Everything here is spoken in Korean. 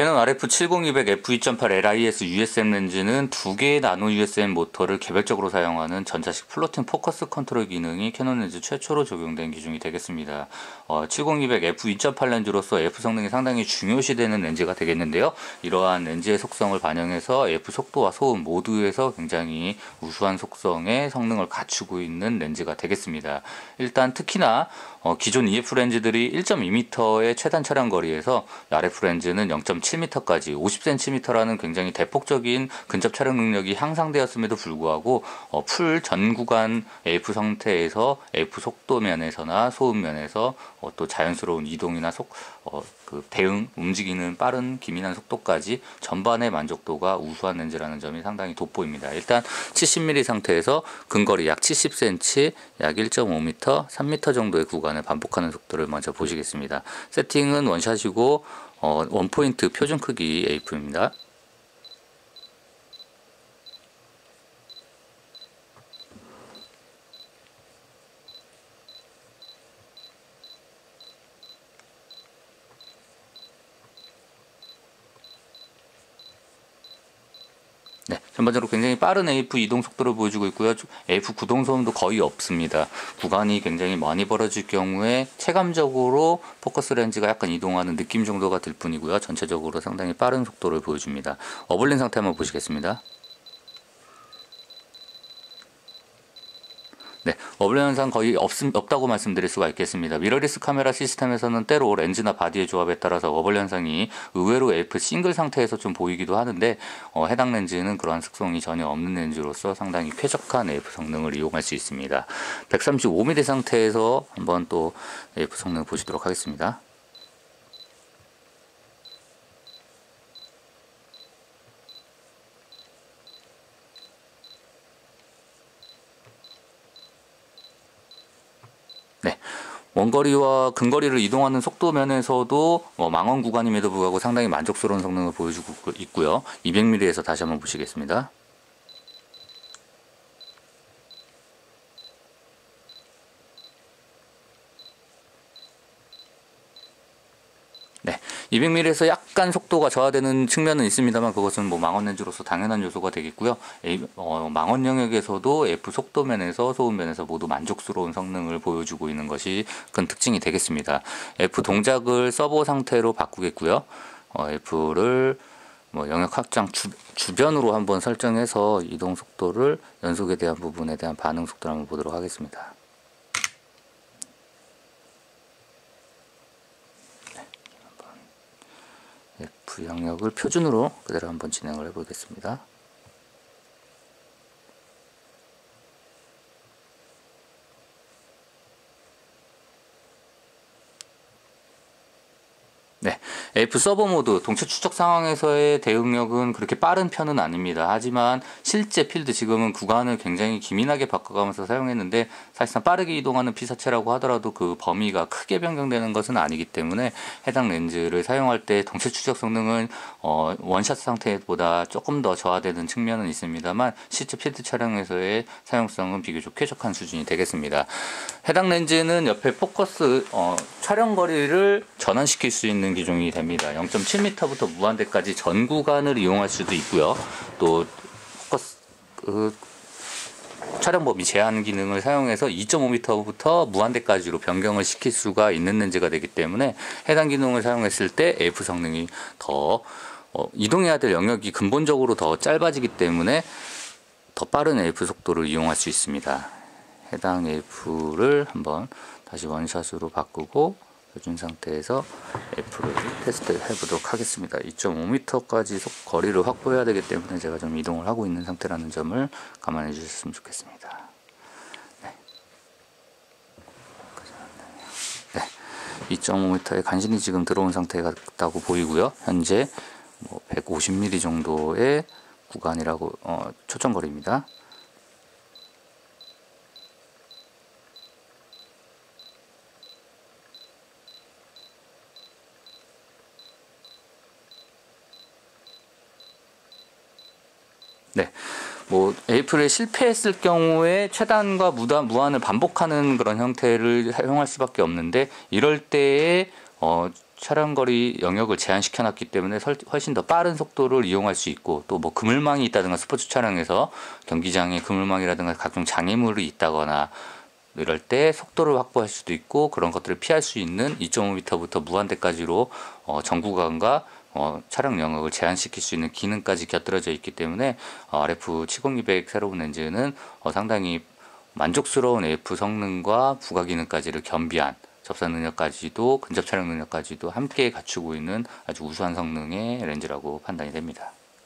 캐논 RF70200 f2.8 L IS USM 렌즈는 두 개의 Nano USM 모터를 개별적으로 사용하는 전자식 floating focus control 기능이 캐논 렌즈 최초로 적용된 기종이 되겠습니다. 어, 70200 f2.8 렌즈로서 AF 성능이 상당히 중요시되는 렌즈가 되겠는데요. 이러한 렌즈의 속성을 반영해서 AF 속도와 소음 모두에서 굉장히 우수한 속성의 성능을 갖추고 있는 렌즈가 되겠습니다. 일단 특히나 어, 기존 EF 렌즈들이 1.2m의 최단 촬영 거리에서 RF 렌즈는 0.7m까지 50cm라는 굉장히 대폭적인 근접 촬영 능력이 향상되었음에도 불구하고 어, 풀 전 구간 AF 상태에서 AF 속도 면에서나 소음 면에서 어, 또 자연스러운 이동이나 속, 어, 그 대응, 움직이는 빠른 기민한 속도까지 전반의 만족도가 우수한 렌즈라는 점이 상당히 돋보입니다. 일단 70mm 상태에서 근거리 약 70cm, 약 1.5m, 3m 정도의 구간을 반복하는 속도를 먼저 보시겠습니다. 세팅은 원샷이고 어, 원포인트 표준 크기 AF입니다. 네, 전반적으로 굉장히 빠른 AF 이동 속도를 보여주고 있고요. AF 구동 소음도 거의 없습니다. 구간이 굉장히 많이 벌어질 경우에 체감적으로 포커스 렌즈가 약간 이동하는 느낌 정도가 들 뿐이고요. 전체적으로 상당히 빠른 속도를 보여줍니다. wobbling 상태 한번 보시겠습니다. 네, wobbling 현상 거의 없, 없다고 말씀드릴 수가 있겠습니다. 미러리스 카메라 시스템에서는 때로 렌즈나 바디의 조합에 따라서 wobbling 현상이 의외로 AF single 상태에서 좀 보이기도 하는데 어, 해당 렌즈는 그러한 특성이 전혀 없는 렌즈로서 상당히 쾌적한 AF 성능을 이용할 수 있습니다. 135mm 상태에서 한번 또 AF 성능 보시도록 하겠습니다. 네. 원거리와 근거리를 이동하는 속도 면에서도 어, 망원 구간임에도 불구하고 상당히 만족스러운 성능을 보여주고 있고요. 200mm에서 다시 한번 보시겠습니다. 네, 200mm에서 약간 속도가 저하되는 측면은 있습니다만 그것은 뭐 망원 렌즈로서 당연한 요소가 되겠고요. 어, 망원 영역에서도 F 속도 면에서 소음 면에서 모두 만족스러운 성능을 보여주고 있는 것이 큰 특징이 되겠습니다. F 동작을 서버 상태로 바꾸겠고요. 어, F를 뭐 영역 확장 주, 주변으로 한번 설정해서 이동 속도를 연속에 대한 부분에 대한 반응 속도를 한번 보도록 하겠습니다. F 영역을 표준으로 그대로 한번 진행을 해 보겠습니다. 네, F 서버 모드 동체 추적 상황에서의 대응력은 그렇게 빠른 편은 아닙니다. 하지만 실제 필드 지금은 구간을 굉장히 기민하게 바꿔가면서 사용했는데 사실상 빠르게 이동하는 피사체라고 하더라도 그 범위가 크게 변경되는 것은 아니기 때문에 해당 렌즈를 사용할 때 동체 추적 성능은 어, one shot 상태보다 조금 더 저하되는 측면은 있습니다만 실제 필드 촬영에서의 사용성은 비교적 쾌적한 수준이 되겠습니다. 해당 렌즈는 옆에 포커스 어, 촬영 거리를 전환시킬 수 있는 기종이 됩니다. 0.7m부터 무한대까지 전 구간을 이용할 수도 있고요. 또 포커스 그 촬영 범위 제한 기능을 사용해서 2.5m부터 무한대까지로 변경을 시킬 수가 있는 렌즈가 되기 때문에 해당 기능을 사용했을 때 AF 성능이 더 어, 이동해야 될 영역이 근본적으로 더 짧아지기 때문에 더 빠른 AF 속도를 이용할 수 있습니다. 해당 AF를 한번 다시 원샷으로 바꾸고 표준 상태에서 F를 테스트 해보도록 하겠습니다. 2.5m까지 속 거리를 확보해야 되기 때문에 제가 좀 이동을 하고 있는 상태라는 점을 감안해 주셨으면 좋겠습니다. 네. 네. 2.5m에 간신히 지금 들어온 상태가 있다고 보이고요. 현재 뭐 150mm 정도의 구간이라고 어, 초점거리입니다. 네. 뭐 에이프를 실패했을 경우에 최단과 무단, 무한을 반복하는 그런 형태를 사용할 수밖에 없는데 이럴 때에 어, 차량 거리 영역을 제한시켜 놨기 때문에 설- 훨씬 더 빠른 속도를 이용할 수 있고 또 뭐 그물망이 있다든가 스포츠 차량에서 경기장에 그물망이라든가 각종 장애물이 있다거나 이럴 때 속도를 확보할 수도 있고 그런 것들을 피할 수 있는 2.5m부터 무한대까지로 어, 전 구간과 어, 차량 영역을 제한시킬 수 있는 기능까지 곁들여져 있기 때문에 어, RF 70200 새로운 엔진은 어, 상당히 만족스러운 AF 성능과 부가 기능까지를 겸비한 접사 능력까지도 근접 촬영 능력까지도 함께 갖추고 있는 아주 우수한 성능의 렌즈라고 판단이 됩니다.